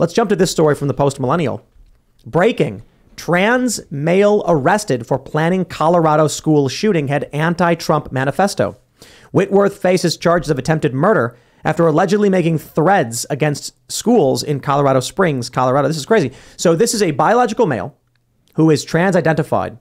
Let's jump to this story from the Post Millennial. Breaking. Trans male arrested for planning Colorado school shooting had anti Trump manifesto. Whitworth faces charges of attempted murder after allegedly making threads against schools in Colorado Springs, Colorado. This is crazy. So, this is a biological male who is trans identified.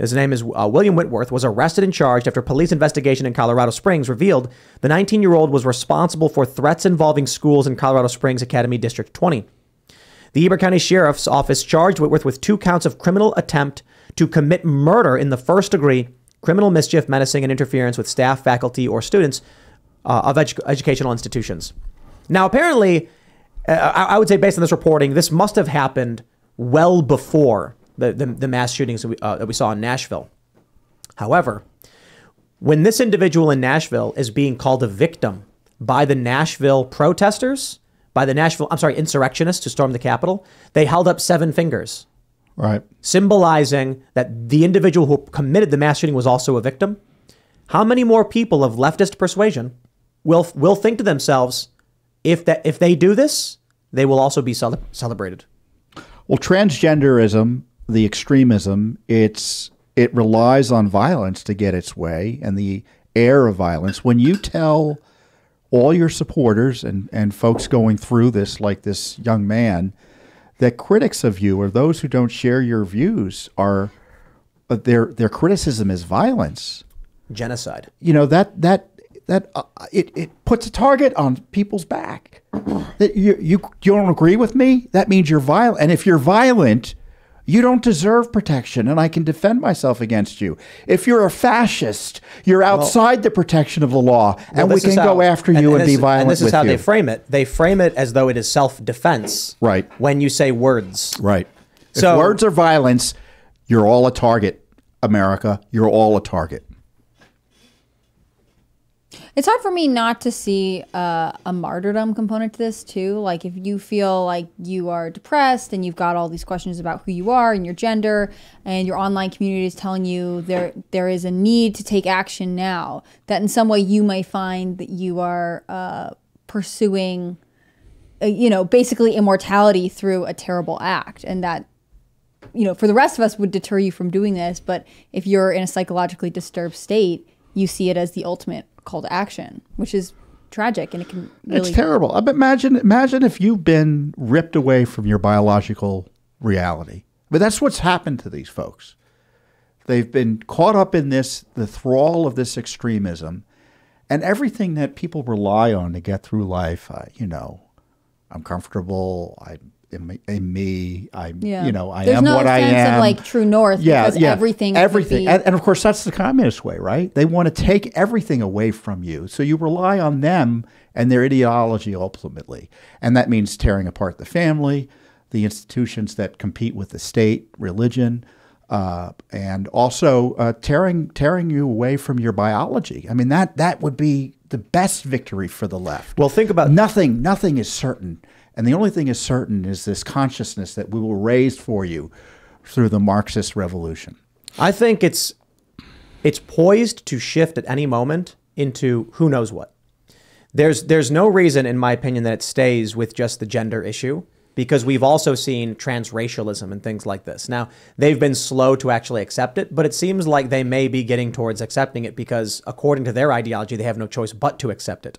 His name is uh, William Whitworth, was arrested and charged after police investigation in Colorado Springs revealed the 19 year old was responsible for threats involving schools in Colorado Springs Academy District 20. The Teller County Sheriff's Office charged Whitworth with two counts of criminal attempt to commit murder in the first degree, criminal mischief, menacing, and interference with staff, faculty, or students uh, of edu- educational institutions. Now, apparently, uh, I, I would say based on this reporting, this must have happened well before the, the, the mass shootings that we, uh, that we saw in Nashville. However, when this individual in Nashville is being called a victim by the Nashville protesters, by the Nashville, I'm sorry, insurrectionists who stormed the Capitol, they held up seven fingers, Right. symbolizing that the individual who committed the mass shooting was also a victim. How many more people of leftist persuasion will will think to themselves, if that if they do this, they will also be cele- celebrated? Well, transgenderism, the extremism, it's it relies on violence to get its way and the air of violence. When you tell all your supporters and, and folks going through this, like this young man, that critics of you or those who don't share your views are uh, their their criticism is violence. Genocide. You know that that that uh, it, it puts a target on people's back. That you, you you don't agree with me? That means you're violent. And if you're violent, you don't deserve protection, and I can defend myself against you. If you're a fascist, you're outside the protection of the law, and we can go after you and, this be is- violent And this is how you. they frame it. They frame it as though it is self-defense. Right. When you say words. right. So- if words are violence, you're all a target, America. You're all a target. It's hard for me not to see uh, a martyrdom component to this too. Like if you feel like you are depressed and you've got all these questions about who you are and your gender, and your online community is telling you there there is a need to take action now. That in some way you may find that you are uh, pursuing, uh, you know, basically immortality through a terrible act, and that you know, for the rest of us would deter you from doing this. But if you're in a psychologically disturbed state, you see it as the ultimate call to action, which is tragic and it can really. It's terrible. Mean, imagine imagine if you've been ripped away from your biological reality. But that's what's happened to these folks. They've been caught up in this the thrall of this extremism, and everything that people rely on to get through life. Uh, you know, I'm comfortable. I am, am me. I'm Yeah. you know I There's am no what I sense of, am. like, true north because everything everything, be- and, and of course that's the communist way, right? They want to take everything away from you, so you rely on them and their ideology ultimately, and that means tearing apart the family, the institutions that compete with the state, religion. Uh, and also uh, tearing tearing you away from your biology. I mean that that would be the best victory for the left. Well, think about Nothing, nothing is certain. And the only thing is certain is this consciousness that we will raise for you through the Marxist revolution. I think it's it's poised to shift at any moment into who knows what. There's there's no reason, in my opinion, that it stays with just the gender issue because we've also seen transracialism and things like this. Now they've been slow to actually accept it, but it seems like they may be getting towards accepting it because, according to their ideology, they have no choice but to accept it.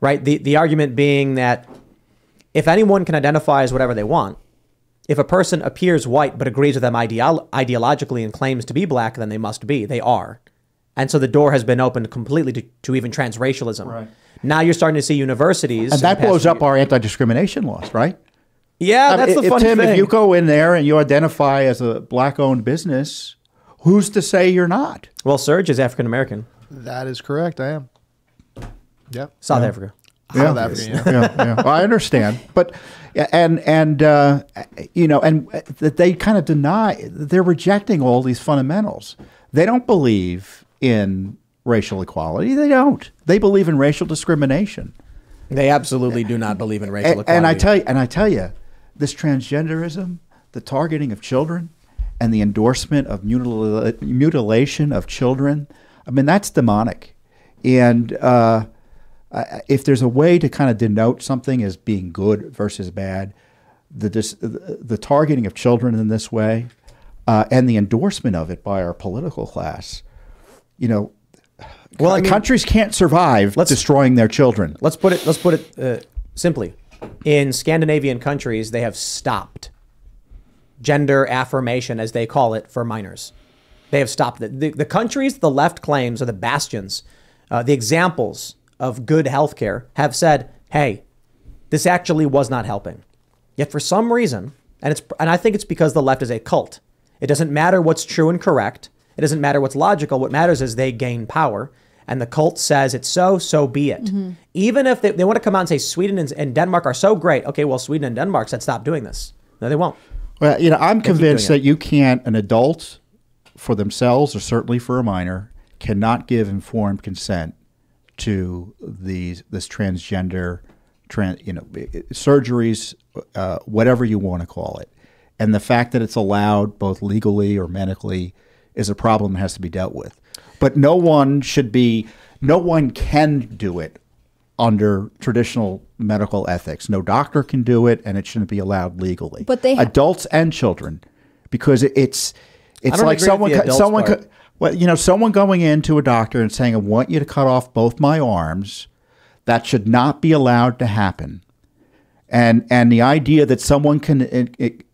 Right? The the argument being that if anyone can identify as whatever they want, if a person appears white but agrees with them ideolo- ideologically and claims to be black, then they must be. They are. And so the door has been opened completely to, to even transracialism. Right. Now you're starting to see universities. And that blows few up our anti-discrimination laws, right? Yeah, I that's mean, the if, funny Tim, thing. if you go in there and you identify as a black-owned business, who's to say you're not? well, Serge is African American, That is correct. I am. Yep. South Africa. South Africa, yeah. yeah, yeah. Well, I understand, but and and uh, you know, and that they kind of deny they're rejecting all these fundamentals. They don't believe in racial equality. They don't. They believe in racial discrimination. They absolutely do not believe in racial And, equality. and I tell you, and I tell you, this transgenderism, the targeting of children, and the endorsement of mutil- mutilation of children. I mean, that's demonic. And uh, I- if there's a way to kind of denote something as being good versus bad, the dis, the targeting of children in this way, uh, and the endorsement of it by our political class, you know, Well, I mean- countries can't survive destroying their children. Let's put it. Let's put it uh, simply. In Scandinavian countries, they have stopped gender affirmation, as they call it, for minors. They have stopped it. The, the countries the left claims are the bastions, uh, the examples of good healthcare have said, "Hey, this actually was not helping." Yet for some reason, and it's and I think it's because the left is a cult. It doesn't matter what's true and correct. It doesn't matter what's logical. What matters is they gain power. And the cult says it's so, so be it. Mm-hmm. Even if they, they want to come out and say Sweden and, and Denmark are so great. Okay, well, Sweden and Denmark said stop doing this. No, they won't. Well, you know, I'm convinced that you can't, an adult for themselves or certainly for a minor, cannot give informed consent to these this transgender, trans, you know, surgeries, uh, whatever you want to call it. And the fact that it's allowed both legally or medically is a problem that has to be dealt with. But no one should be, no one can do it under traditional medical ethics. No doctor can do it, and it shouldn't be allowed legally. But they adults and children, because it's it's like someone someone part. well, you know, someone going into a doctor and saying, "I want you to cut off both my arms." That should not be allowed to happen. And and the idea that someone can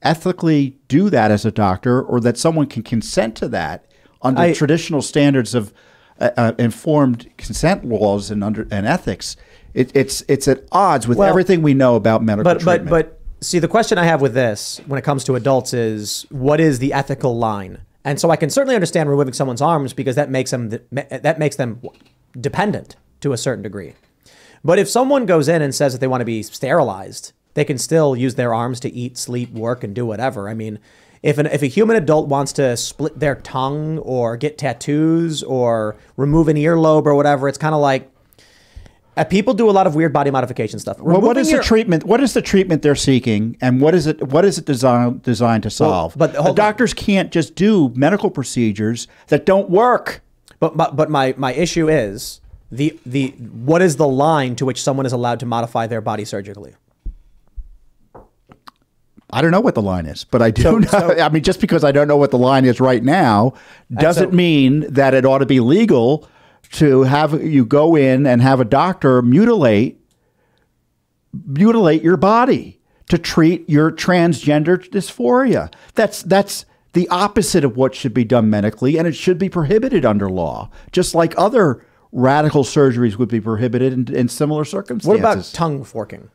ethically do that as a doctor, or that someone can consent to that under I- traditional standards of uh, uh, informed consent laws and under and ethics, it, it's it's at odds with Well, everything we know about medical But but treatment. but see, the question I have with this when it comes to adults is what is the ethical line? And so I can certainly understand removing someone's arms because that makes them that makes them dependent to a certain degree. But if someone goes in and says that they want to be sterilized, they can still use their arms to eat, sleep, work, and do whatever. I mean, if an if a human adult wants to split their tongue or get tattoos or remove an earlobe or whatever, it's kind of like uh, people do a lot of weird body modification stuff. well, what is your- the treatment? What is the treatment they're seeking, and what is it? What is it designed designed to solve? but the doctors can't just do medical procedures that don't work. But but, but my, my issue is the the what is the line to which someone is allowed to modify their body surgically? I don't know what the line is, but I do So- know. so- I mean, just because I don't know what the line is right now doesn't so- mean that it ought to be legal to have you go in and have a doctor mutilate mutilate your body to treat your transgender dysphoria. That's that's the opposite of what should be done medically, and it should be prohibited under law, just like other radical surgeries would be prohibited in, in similar circumstances. What about tongue forking?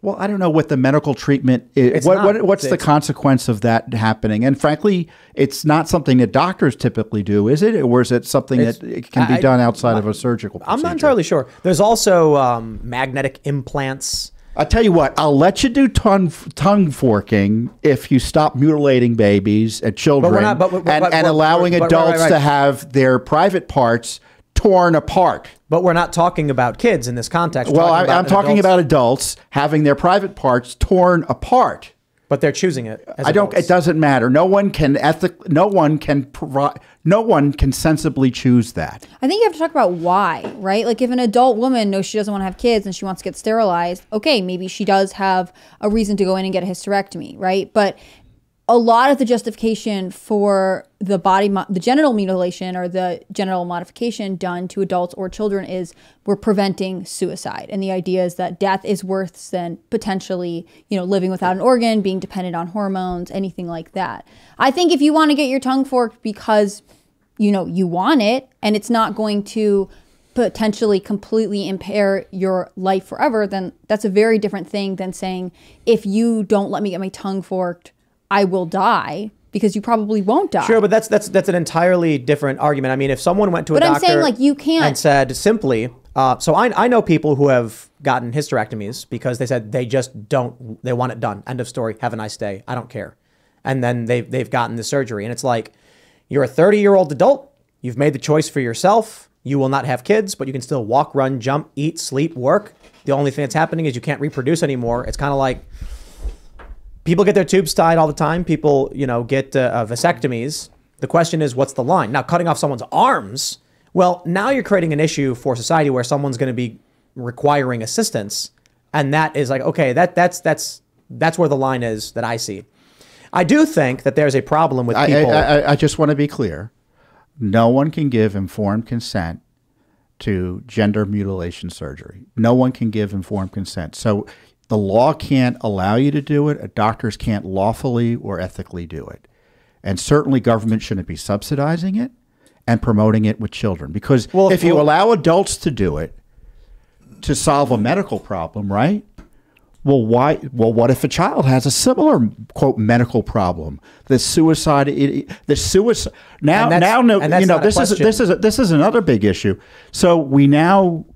Well, I don't know what the medical treatment is. It's What, what, what's the consequence of that happening? And frankly, it's not something that doctors typically do, is it? Or is it something that it can be I- done outside of a surgical procedure? I'm not entirely sure. There's also um, magnetic implants. I'll tell you what, I'll let you do tongue, tongue forking if you stop mutilating babies and children not- but- but- and, but- and allowing adults right, right. to have their private parts torn apart. But we're not talking about kids in this context. We're Well, I, talking about I'm talking adults, about adults having their private parts torn apart. but they're choosing it. As I don't. adults. It doesn't matter. No one can ethic. No one can provide. No one can sensibly choose that. I think you have to talk about why, right? Like if an adult woman knows she doesn't want to have kids and she wants to get sterilized, okay, maybe she does have a reason to go in and get a hysterectomy, right? But a lot of the justification for the body, mo- the genital mutilation or the genital modification done to adults or children is we're preventing suicide. And the idea is that death is worse than potentially, you know, living without an organ, being dependent on hormones, anything like that. I think if you want to get your tongue forked because you know you want it and it's not going to potentially completely impair your life forever then that's a very different thing than saying if you don't let me get my tongue forked i will die because you probably won't die Sure, but that's that's that's an entirely different argument. I mean, if someone went to a But I'm doctor saying, like, you can't- and said simply, uh, so I I know people who have gotten hysterectomies because they said they just don't they want it done. End of story. Have a nice day. I don't care. And then they they've gotten the surgery, and it's like you're a 30 year old adult. You've made the choice for yourself. You will not have kids, but you can still walk, run, jump, eat, sleep, work. The only thing that's happening is you can't reproduce anymore. It's kind of like people get their tubes tied all the time. People, you know, get uh, uh, vasectomies. The question is, what's the line? Now, cutting off someone's arms. Well, now you're creating an issue for society where someone's going to be requiring assistance, and that is like, okay, that that's that's That's where the line is that I see. I do think that there's a problem with I, people. I, I, I just want to be clear. No one can give informed consent to gender mutilation surgery. No one can give informed consent. So the law can't allow you to do it. Doctors can't lawfully or ethically do it. And certainly government shouldn't be subsidizing it and promoting it with children. Because Well, if you well- allow adults to do it to solve a medical problem, right? Well, why? Well, what if a child has a similar quote medical problem? The suicide, it, the suicide. Now, now, no, you know, this is this is this is another big issue. So we now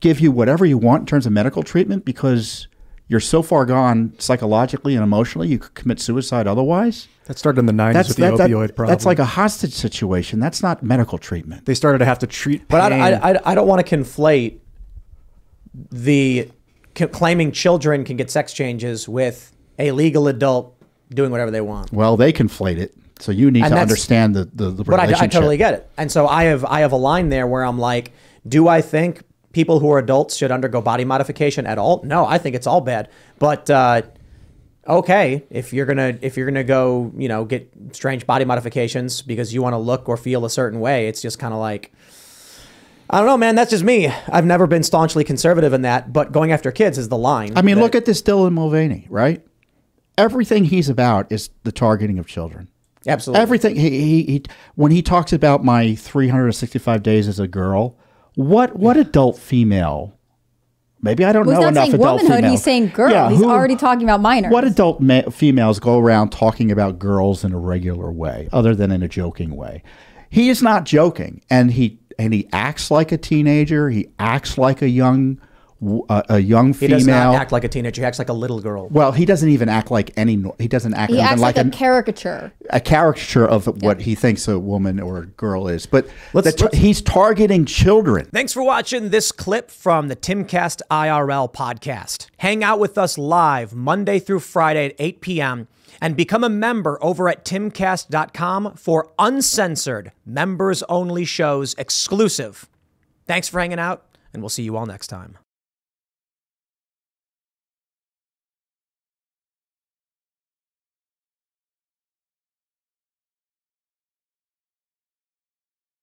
give you whatever you want in terms of medical treatment because you're so far gone psychologically and emotionally, you could commit suicide otherwise. That started in the 90s That's with the that- that- opioid problem. That's like a hostage situation. That's not medical treatment. they started to have to treat But. I, I, I, I don't want to conflate the c- claiming children can get sex changes with a legal adult doing whatever they want. Well, they conflate it, so you need And to understand the the, the But I. I totally get it. And so I have I have a line there where I'm like, do I think people who are adults should undergo body modification at all? No, I think it's all bad. But uh, okay, if you're gonna if you're gonna go, you know, get strange body modifications because you want to look or feel a certain way, it's just kind of like. I don't know, man. That's just me. I've never been staunchly conservative in that, but going after kids is the line. I mean, that- look at this Dylan Mulvaney, right? Everything he's about is the targeting of children. absolutely Everything he, he, he when he talks about my 365 days as a girl, what what adult female? Maybe I don't Well, he's know not enough saying adult womanhood. female. He's saying girl. Yeah, he's who- already talking about minors. What adult ma- females go around talking about girls in a regular way, other than in a joking way? He is not joking, and he and he acts like a teenager. He acts like a young w- uh, a young female. he female. does not act like a teenager. He acts like a little girl. well, he doesn't even act like any. He doesn't act he even acts like, like, a a, caricature. a caricature of what he thinks a woman or a girl is. But Let's- the let's- he's targeting children. Thanks for watching this clip from the Timcast IRL podcast. Hang out with us live Monday through Friday at 8 p.m. and become a member over at timcast.com for uncensored, members only shows exclusive. Thanks for hanging out, and we'll see you all next time.